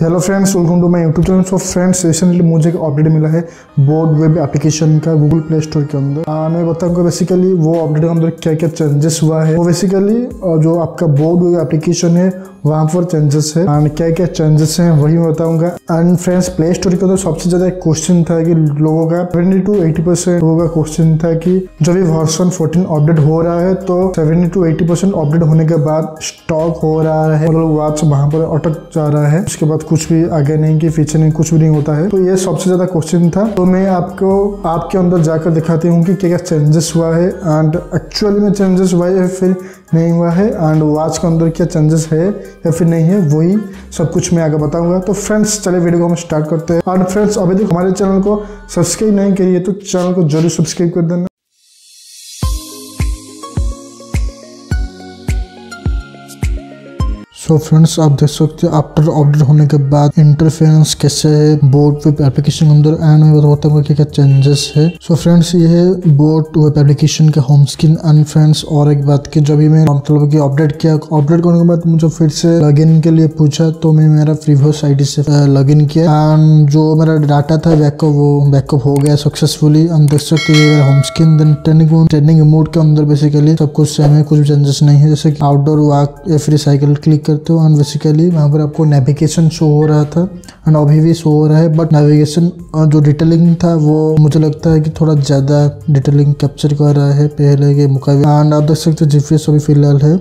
Hello friends welcome to my YouTube channel so friends recently मुझे एक update मिला है बोर्ड वेब एप्लीकेशन का गूगल प्ले स्टोर के अंदर। मैं बताऊँगा बेसिकली वो अपडेट के अंदर क्या क्या चेंजेस हुआ है। वो बेसिकली जो आपका बोर्ड वेब एप्लीकेशन है, वहाँ पर चेंजेस है। एंड क्या क्या चेंजेस हैं, वही मैं बताऊँगा। एंड फ्रेंड्स प्ले स्टोर के अंदर सबसे ज़्यादा एक क्वेश्चन था कि लोगों का सेवेंटी टू एटी परसेंट लोगों का क्वेश्चन था कि जब ये वर्सन फोर्टीन अपडेट हो रहा है तो seventy two eighty percent update होने के बाद स्टॉक हो रहा है मतलब वॉच वहाँ पर अटक जा रहा है। उसके बाद कुछ भी आगे नहीं कि पीछे नहीं, कुछ भी नहीं होता है। तो ये सबसे ज़्यादा क्वेश्चन था। तो मैं आपको, आपके अंदर जाकर दिखाती हूँ कि क्या क्या चेंजेस हुआ है एंड एक्चुअली में चेंजेस हुआ है फिर नहीं हुआ है एंड वॉच के अंदर क्या चेंजेस है या फिर नहीं है, वही सब कुछ मैं आगे बताऊँगा। तो फ्रेंड्स चले वीडियो को हम स्टार्ट करते हैं। एंड फ्रेंड्स अभी तक हमारे चैनल को सब्सक्राइब नहीं करिए तो चैनल को ज़रूर सब्सक्राइब कर देना। सो फ्रेंड्स आप देख सकते हैं आफ्टर अपडेट होने के बाद इंटरफेरेंस कैसे है? बोर्ड वेब एप्लीकेशन के अंदर एंड मैं बताता हूँ क्या क्या चेंजेस है। सो फ्रेंड्स ये है बोर्ड वेब एप्लीकेशन का होम स्क्रीन एंड फ्रेंड्स और एक बात की जब भी मैं मतलब कि अपडेट किया अपडेट करने के बाद मुझे फिर से लॉगिन के लिए पूछा तो मैं मेरा प्रीवियस आईडी से लॉगिन किया। एंड जो मेरा डाटा था बैकअप वो बैकअप हो गया सक्सेसफुली हम देख सकते हैं मेरा home screen then training training mode के अंदर बेसिकली सब कुछ सेम है, कुछ चेंजेस नहीं है। जैसे कि आउटडोर वॉक या फिर साइकिल क्लिक कर करते हो एंड बेसिकली वहाँ पर आपको नेविगेशन शो हो रहा था एंड अभी भी शो हो रहा है बट नेविगेशन जो डिटेलिंग था, वो मुझे लगता है कि थोड़ा ज़्यादा डिटेलिंग कैप्चर कर रहा है, पहले के मुकाबले। एंड आप देख सकते हो जीपीएस अभी फ़िलहाल है,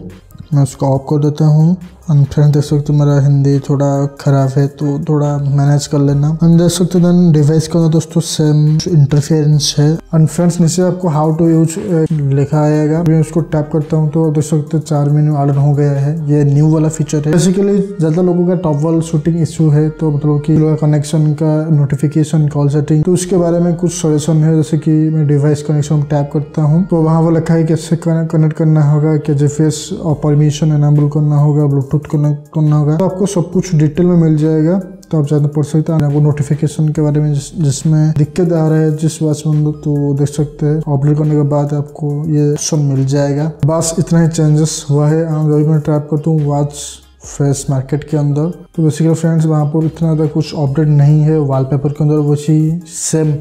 मैं उसको ऑफ़ कर देता हूँ। एंड फ्रेंड देख सकते हो मेरा हिंदी थोड़ा ख़राब है तो थोड़ा मैनेज कर लेना। एंड देख सकते देन डिवाइस का दोस्तों सेम इंटरफेरेंस है। एंड फ्रेंड्स नीचे आपको हाउ टू यूज़ लिखा आएगा। मैं उसको टैप करता हूँ तो देख सकते हो चार मेन्यू ऑर्डर हो गया है। ये न्यू वाला फीचर है। बेसिकली ज़्यादा लोगों का टॉप वाल शूटिंग इशू है तो मतलब कि कनेक्शन का नोटिफिकेशन कॉल सेटिंग तो उसके बारे में कुछ सोल्यूशन है, जैसे कि मैं डिवाइस कनेक्शन टैप करता हूँ। तो वहाँ वो लिखा है कैसे कनेक्ट करना होगा क्या जीपीएस और परमिशन एनेबल करना होगा ब्लूटूथ ब्लूटूथ कनेक्ट करना होगा। तो आपको सब कुछ डिटेल में मिल जाएगा। तो आप ज़्यादा पढ़ सकते हैं। आपको नोटिफिकेशन के बारे में जिस, जिसमें दिक्कत आ रहा है जिस वॉच में तो देख सकते हैं। अपडेट करने के बाद आपको ये ऑप्शन मिल जाएगा। बस इतना ही चेंजेस हुआ है। अभी मैं ट्रैप करता हूँ वॉच फेस मार्केट के अंदर। तो बेसिकली फ्रेंड्स वहाँ पर इतना ज़्यादा कुछ अपडेट नहीं है वॉलपेपर के अंदर। वही सेम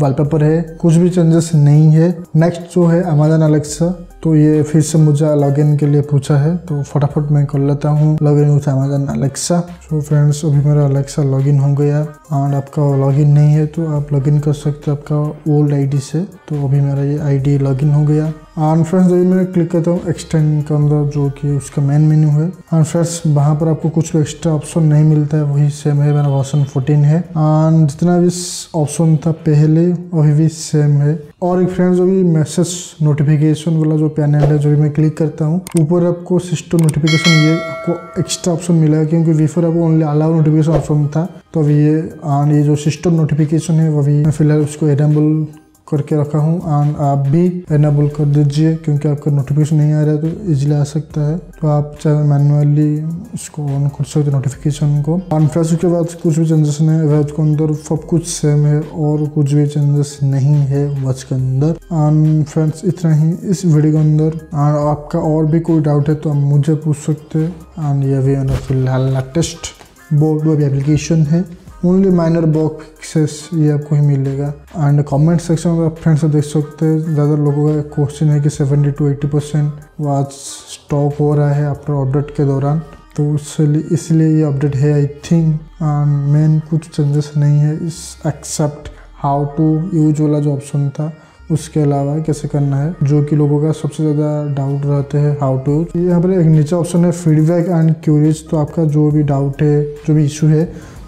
वॉलपेपर है। कुछ भी चेंजेस नहीं है। नेक्स्ट जो है अमेजन अलेक्सा तो ये फिर से मुझे लॉगिन के लिए पूछा है तो फटाफट मैं कर लेता हूँ। लॉगिन विथ अमेजन अलेक्सा तो फ्रेंड्स अभी मेरा अलेक्सा लॉगिन हो गया एंड आपका लॉगिन नहीं है तो आप लॉगिन कर सकते हो आपका ओल्ड आईडी से। तो अभी मेरा ये आईडी लॉगिन हो गया। एंड फ्रेंड्स जब मैं क्लिक करता हूँ एक्सटेंड के अंदर, जो कि उसका मेन मेन्यू है। एंड फ्रेंड्स वहाँ पर आपको कुछ भी एक्स्ट्रा ऑप्शन नहीं मिलता है, वही सेम है, मेरा वर्सन 14 है। एंड जितना भी ऑप्शन था पहले, वही भी सेम है। और एक फ्रेंड्स अभी मैसेज नोटिफिकेशन वाला जो पैनल है जो भी मैं क्लिक करता हूँ, ऊपर आपको सिस्टम नोटिफिकेशन ये आपको एक्स्ट्रा ऑप्शन मिला है, क्योंकि वीफर आपको ओनली अलाउ नोटिफिकेशन ऑप्शन था तो अभी ये ये जो सिस्टम नोटिफिकेशन है, वो भी फ़िलहाल उसको एनेबल करके रखा हूँ। एंड आप भी एनेबल कर दीजिए, क्योंकि आपका नोटिफिकेशन नहीं आ रहा है तो इजीली आ सकता है। तो आप चाहे मैनुअली इसको ऑन कर सकते नोटिफिकेशन को। एंड फिर उसके बाद कुछ भी चेंजेस नहीं है। वेब के अंदर सब कुछ सेम है और कुछ भी चेंजेस नहीं है वॉच के अंदर। एंड फ्रेंड्स इतना ही इस वीडियो के अंदर। एंड आपका और भी कोई डाउट है तो आप मुझे पूछ सकते हैं। एंड ये भी फ़िलहाल लेटेस्ट बोर्ड वेब एप्लीकेशन है। ओनली माइनर बॉक्सेस ये आपको ही मिलेगा। एंड कमेंट सेक्शन में आप फ्रेंड्स देख सकते हैं। ज़्यादा लोगों का क्वेश्चन है कि 70 टू 80 परसेंट वाच स्टॉक हो रहा है आफ्टर अपडेट के दौरान। तो इसलिए ये अपडेट है आई थिंक एंड मेन कुछ चेंजेस नहीं है। इस एक्सेप्ट हाउ टू यूज़ वाला जो ऑप्शन था, उसके अलावा कैसे करना है, जो कि लोगों का सबसे ज़्यादा डाउट रहते हैं हाउ टू यहाँ पर एक नीचे ऑप्शन है फीडबैक एंड क्यूरीज तो आपका जो भी डाउट है, जो भी इशू है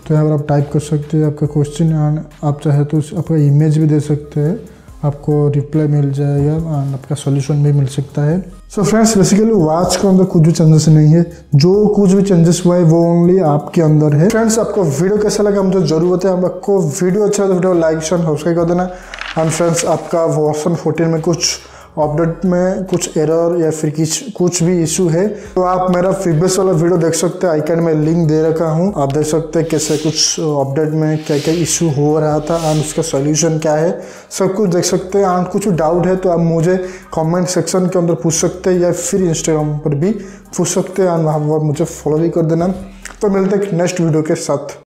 तो यहाँ पर आप टाइप कर सकते हैं, आपका क्वेश्चन आप चाहे तो आपका इमेज भी दे सकते हैं। आपको रिप्लाई मिल जाएगा एंड आपका सॉल्यूशन भी मिल सकता है। सो फ्रेंड्स बेसिकली वॉच के अंदर कुछ भी चेंजेस नहीं है। जो कुछ भी चेंजेस हुआ है, वो ओनली आपके अंदर है। फ्रेंड्स आपको वीडियो कैसा लगा हम मुझे ज़रूर बताएँ। आपको वीडियो अच्छा लगा तो वीडियो लाइक शेयर सब्सक्राइब कर देना। एंड फ्रेंड्स आपका वर्सन फोर्टीन में कुछ अपडेट में कुछ एरर या फिर कुछ कुछ भी इशू है तो आप मेरा प्रीवियस वाला वीडियो देख सकते हैं। आईकन में लिंक दे रखा हूँ। आप देख सकते हैं कैसे कुछ अपडेट में क्या क्या इशू हो रहा था एंड उसका सोल्यूशन क्या है। सब कुछ देख सकते हैं। एंड कुछ डाउट है तो आप मुझे कॉमेंट सेक्शन के अंदर पूछ सकते हैं या फिर इंस्टाग्राम पर भी पूछ सकते हैं। एंड वहाँ पर मुझे फॉलो भी कर देना। तो मिलते हैं नेक्स्ट वीडियो के साथ।